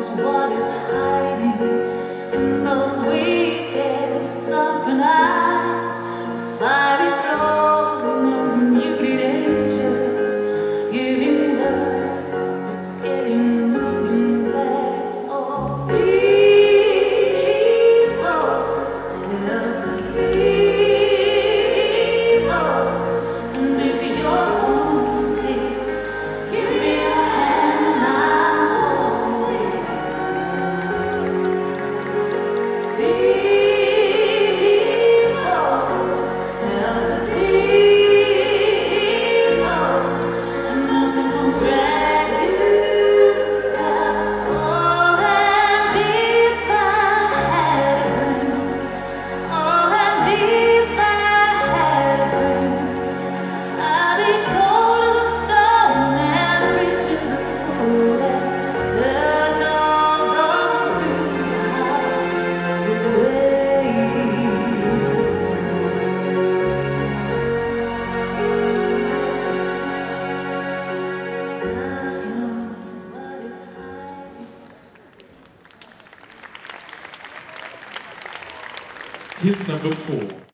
knows what is hiding Hit number four.